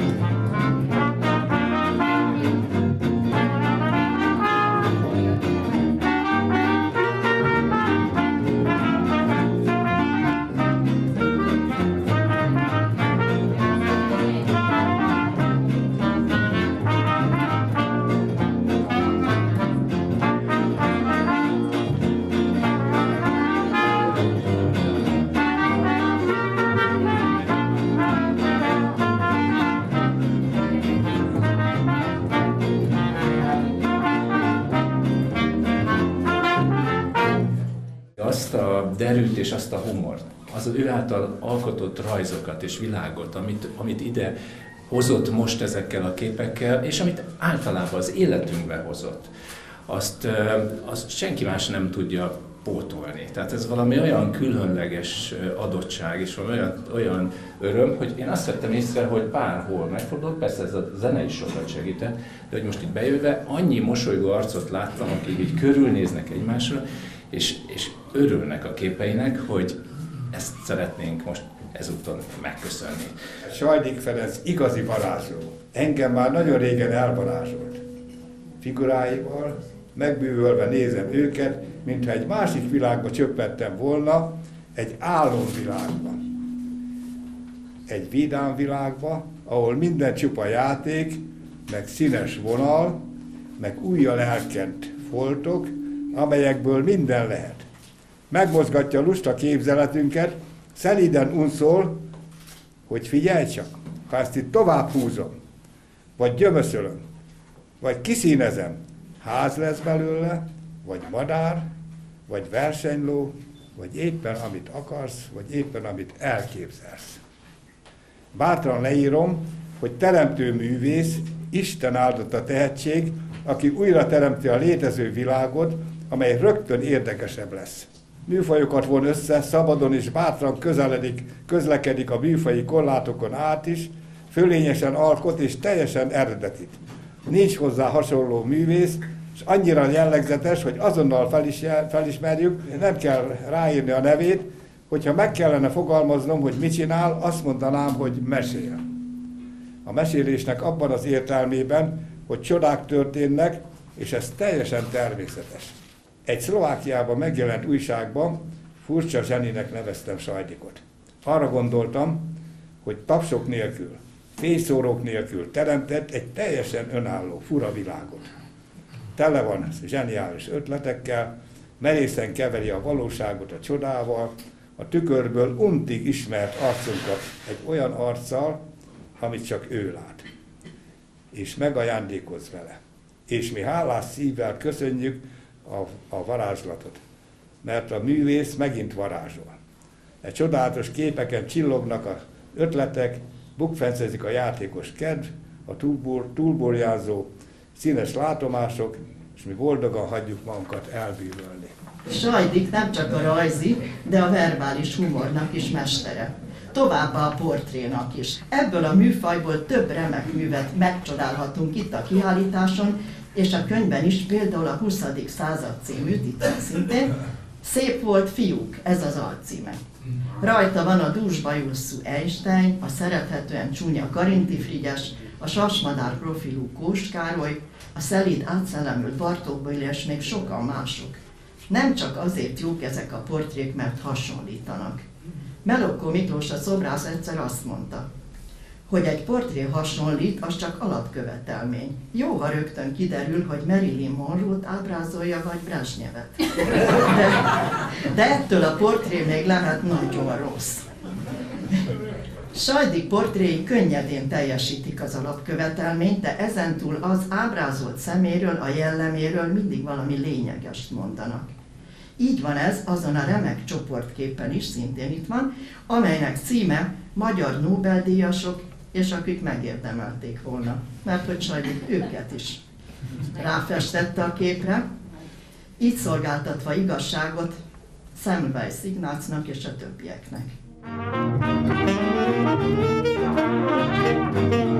azt a derűt és azt a humort, az ő által alkotott rajzokat és világot, amit, amit ide hozott most ezekkel a képekkel, és amit általában az életünkbe hozott, azt, azt senki más nem tudja pótolni. Tehát ez valami olyan különleges adottság, és olyan, olyan öröm, hogy én azt vettem észre, hogy bárhol megfordulok, persze ez a zene is sokat segített, de hogy most itt bejöve annyi mosolygó arcot láttam, akik így körülnéznek egymásra, és, és örülnek a képeinek, hogy ezt szeretnénk most ezúton megköszönni. Sajdik Ferenc igazi varázsló. Engem már nagyon régen elvarázsolt. Figuráival, megbűvölve nézem őket, mintha egy másik világba csöppettem volna, egy álomvilágba. Egy vidám világba, ahol minden csupa játék, meg színes vonal, meg újjal elkent foltok, amelyekből minden lehet. Megmozgatja lusta képzeletünket, szeliden unszol, hogy figyelj csak, ha ezt itt tovább húzom, vagy gyömöszölöm, vagy kiszínezem, ház lesz belőle, vagy madár, vagy versenyló, vagy éppen amit akarsz, vagy éppen amit elképzelsz. Bátran leírom, hogy teremtő művész, Isten áldott a tehetség, aki újra teremti a létező világot, amely rögtön érdekesebb lesz. Műfajokat von össze, szabadon és bátran közeledik, közlekedik a műfai korlátokon át is, fölényesen alkot és teljesen eredetit. Nincs hozzá hasonló művész, és annyira jellegzetes, hogy azonnal felis, felismerjük, nem kell ráírni a nevét, hogyha meg kellene fogalmaznom, hogy mit csinál, azt mondanám, hogy mesél. A mesélésnek abban az értelmében, hogy csodák történnek, és ez teljesen természetes. Egy Szlovákiában megjelent újságban furcsa zseninek neveztem Sajdikot. Arra gondoltam, hogy tapsok nélkül, fényszórók nélkül teremtett egy teljesen önálló, fura világot. Tele van zseniális ötletekkel, merészen keveri a valóságot a csodával, a tükörből untig ismert arcunkat egy olyan arccal, amit csak ő lát. És megajándékoz vele. És mi hálás szívvel köszönjük, a, a varázslatot. Mert a művész megint varázsol. Egy csodálatos képeken csillognak a ötletek, bukfencezik a játékos kedv, a túlbor, túlborjázó színes látomások, és mi boldogan hagyjuk magunkat elbűvölni. Sajdik nem csak a rajzi, de a verbális humornak is mestere. Továbbá a portrénak is. Ebből a műfajból több remek művet megcsodálhatunk itt a kiállításon, és a könyvben is például a 20. század című, itt szintén, Szép volt fiúk, ez az alcíme. Rajta van a dúsbajusszú Einstein, a szerethetően csúnya Karinti Frigyes, a sasmadár profilú Kós Károly, a szelíd átszellemült Bartók Béla és még sokan mások. Nem csak azért jók ezek a portrék, mert hasonlítanak. Melokkó Miklós a szobrász egyszer azt mondta, hogy egy portré hasonlít, az csak alapkövetelmény. Jó, ha rögtön kiderül, hogy Marilyn Monroe-t ábrázolja, vagy Brezsnyevet. De, de ettől a portré még lehet nagyon rossz. Sajdik portréi könnyedén teljesítik az alapkövetelményt, de ezentúl az ábrázolt szeméről, a jelleméről mindig valami lényegest mondanak. Így van ez azon a remek csoportképen is, szintén itt van, amelynek címe Magyar Nobel-díjasok és akik megérdemelték volna, mert hogy sajnos őket is ráfestette a képre, így szolgáltatva igazságot Semmelweis Ignácnak és a többieknek. Thank you.